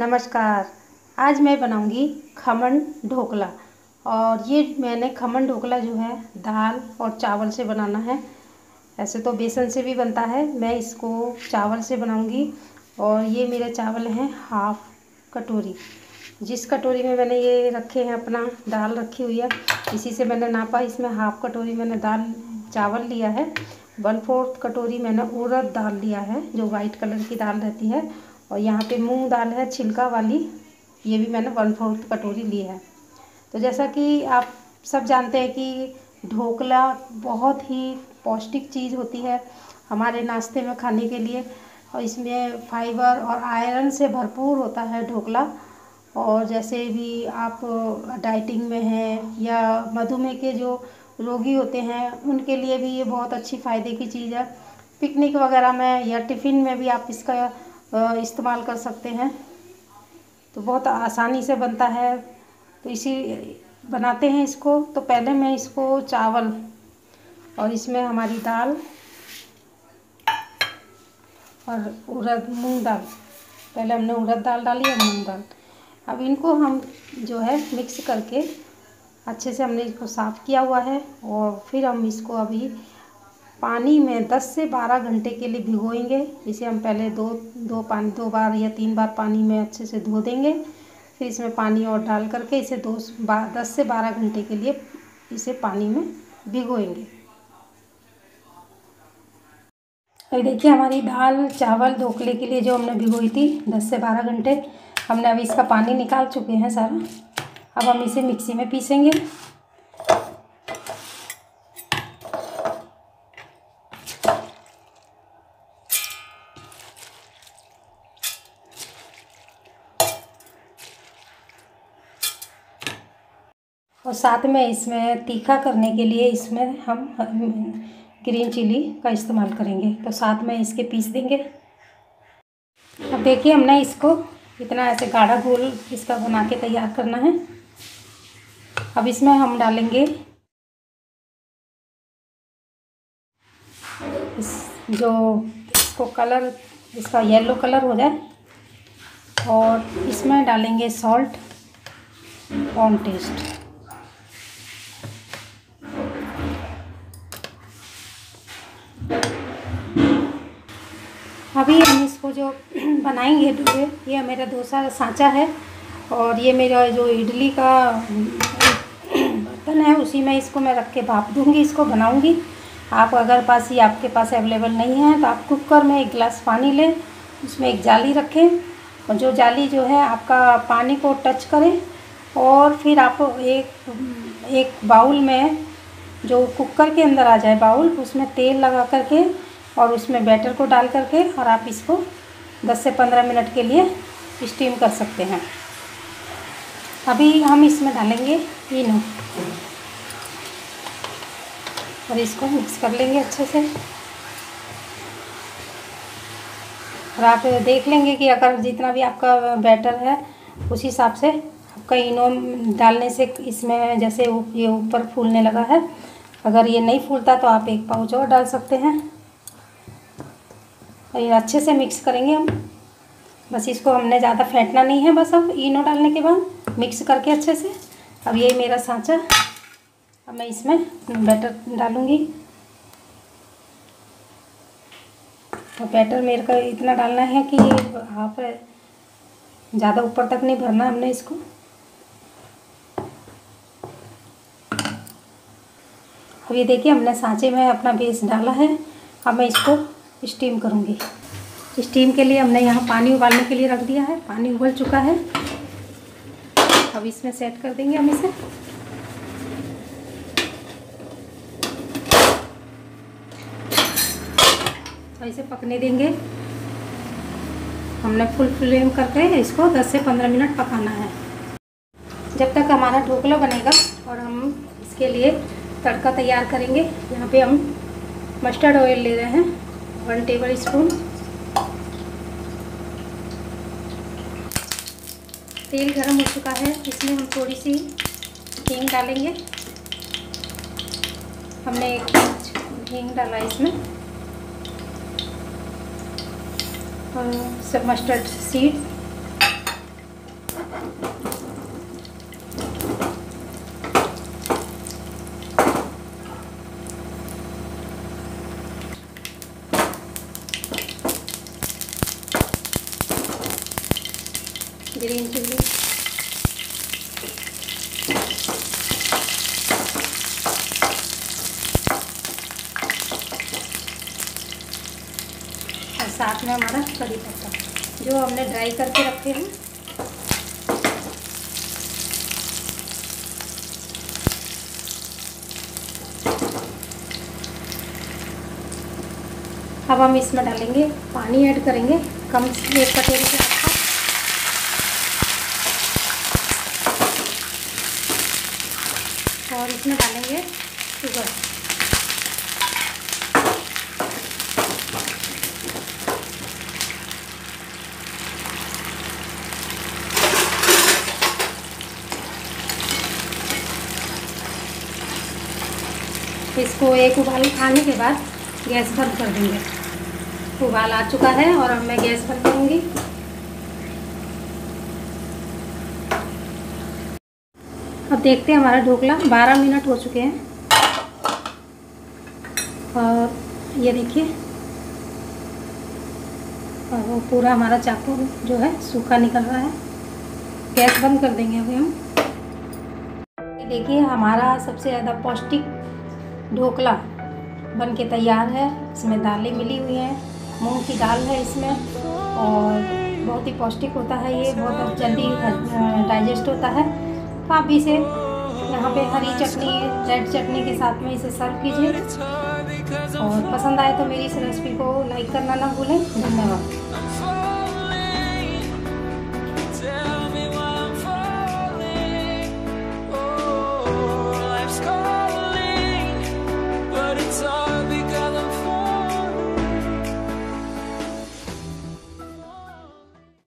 नमस्कार। आज मैं बनाऊँगी खमन ढोकला। और ये मैंने खमन ढोकला जो है, दाल और चावल से बनाना है। ऐसे तो बेसन से भी बनता है, मैं इसको चावल से बनाऊँगी। और ये मेरे चावल हैं हाफ़ कटोरी। जिस कटोरी में मैंने ये रखे हैं, अपना दाल रखी हुई है, इसी से मैंने नापा। इसमें हाफ़ कटोरी मैंने दाल, चावल लिया है। वन फोर्थ कटोरी मैंने उड़द दाल लिया है, जो वाइट कलर की दाल रहती है। और यहाँ पे मूंग दाल है, छिलका वाली, ये भी मैंने वन फोर्थ कटोरी ली है। तो जैसा कि आप सब जानते हैं कि ढोकला बहुत ही पौष्टिक चीज़ होती है हमारे नाश्ते में खाने के लिए और इसमें फाइबर और आयरन से भरपूर होता है ढोकला। और जैसे भी आप डाइटिंग में हैं या मधुमेह के जो रोगी होते हैं, उनके लिए भी ये बहुत अच्छी फ़ायदे की चीज़ है। पिकनिक वगैरह में या टिफ़िन में भी आप इसका इस्तेमाल कर सकते हैं। तो बहुत आसानी से बनता है। तो इसी, बनाते हैं इसको। तो पहले मैं इसको चावल और इसमें हमारी दाल और उड़द, मूंग दाल। पहले हमने उड़द दाल डाली और मूंग दाल। अब इनको हम जो है मिक्स करके अच्छे से हमने इसको साफ़ किया हुआ है और फिर हम इसको अभी पानी में 10 से 12 घंटे के लिए भिगोएँगे। इसे हम पहले दो दो पानी, दो बार या तीन बार पानी में अच्छे से धो देंगे। फिर इसमें पानी और डाल करके इसे दो दस से बारह घंटे के लिए इसे पानी में भिगोएँगे। अभी देखिए, हमारी दाल, चावल, ढोकले के लिए जो हमने भिगोई थी, दस से बारह घंटे। हमने अभी इसका पानी निकाल चुके हैं सारा। अब हम इसे मिक्सी में पीसेंगे। और साथ में इसमें तीखा करने के लिए इसमें हम ग्रीन चिली का इस्तेमाल करेंगे। तो साथ में इसके पीस देंगे। अब देखिए हमने इसको इतना ऐसे गाढ़ा गोल इसका बना के तैयार करना है। अब इसमें हम डालेंगे इस जो इसको कलर, इसका येलो कलर हो जाए। और इसमें डालेंगे सॉल्ट, ऑन टेस्ट। अभी हम इसको जो बनाएँगे डोए ये मेरा डोसा सांचा है और ये मेरा जो इडली का, बर्तन है, उसी में इसको मैं रख के भाप दूँगी, इसको बनाऊँगी। आप अगर पास ही आपके पास अवेलेबल नहीं है तो आप कुकर में एक गिलास पानी लें, उसमें एक जाली रखें और जो जाली जो है आपका पानी को टच करें और फिर आप एक एक बाउल में जो कुकर के अंदर आ जाए बाउल, उसमें तेल लगा करके और उसमें बैटर को डाल करके और आप इसको 10 से 15 मिनट के लिए स्टीम कर सकते हैं। अभी हम इसमें डालेंगे इनो। और इसको मिक्स कर लेंगे अच्छे से। और आप देख लेंगे कि अगर जितना भी आपका बैटर है, उस हिसाब से आपका इनो डालने से इसमें जैसे ये ऊपर फूलने लगा है, अगर ये नहीं फूलता तो आप एक पाउच और डाल सकते हैं। और ये अच्छे से मिक्स करेंगे हम। बस इसको हमने ज़्यादा फेंटना नहीं है, बस अब इनो डालने के बाद मिक्स करके अच्छे से। अब ये मेरा सांचा। अब मैं इसमें बैटर डालूँगी। तो बैटर मेरे को इतना डालना है कि आप ज़्यादा ऊपर तक नहीं भरना हमने इसको। अब ये देखिए हमने सांचे में अपना बेस डाला है। अब मैं इसको स्टीम करूँगी। स्टीम के लिए हमने यहाँ पानी उबालने के लिए रख दिया है। पानी उबल चुका है। अब इसमें सेट कर देंगे हम इसे। तो इसे पकने देंगे। हमने फुल फ्लेम करके इसको 10 से 15 मिनट पकाना है। जब तक हमारा ढोकला बनेगा और हम इसके लिए तड़का तैयार करेंगे, यहाँ पे हम मस्टर्ड ऑयल ले रहे हैं। वन टेबल स्पून तेल गरम हो चुका है, इसमें हम थोड़ी सी हींग डालेंगे। हमने एक हींग डाला इसमें। और सब मस्टर्ड सीड ग्रीन चिल्ली। और साथ में हमारा करी पत्ता, जो हमने ड्राई करके रखे हैं। अब हम इसमें डालेंगे, पानी ऐड करेंगे, कम से एक कटोरी के और इसमें डालेंगे शुगर इसको एक उबाल आने के बाद गैस बंद कर देंगे। उबाल आ चुका है और अब मैं गैस बंद करूँगी। अब देखते हैं हमारा ढोकला। 12 मिनट हो चुके हैं। और ये देखिए, और वो पूरा हमारा चाकू जो है सूखा निकल रहा है। गैस बंद कर देंगे अभी हम। देखिए, हमारा सबसे ज़्यादा पौष्टिक ढोकला बन के तैयार है। इसमें दालें मिली हुई हैं, मूंग की दाल है इसमें, और बहुत ही पौष्टिक होता है ये, बहुत जल्दी डाइजेस्ट होता है। आप इसे यहाँ पे हरी चटनी रेड चटनी के साथ में इसे सर्व कीजिए। और पसंद आए तो मेरी इस रेसिपी को लाइक करना ना भूलें। धन्यवाद।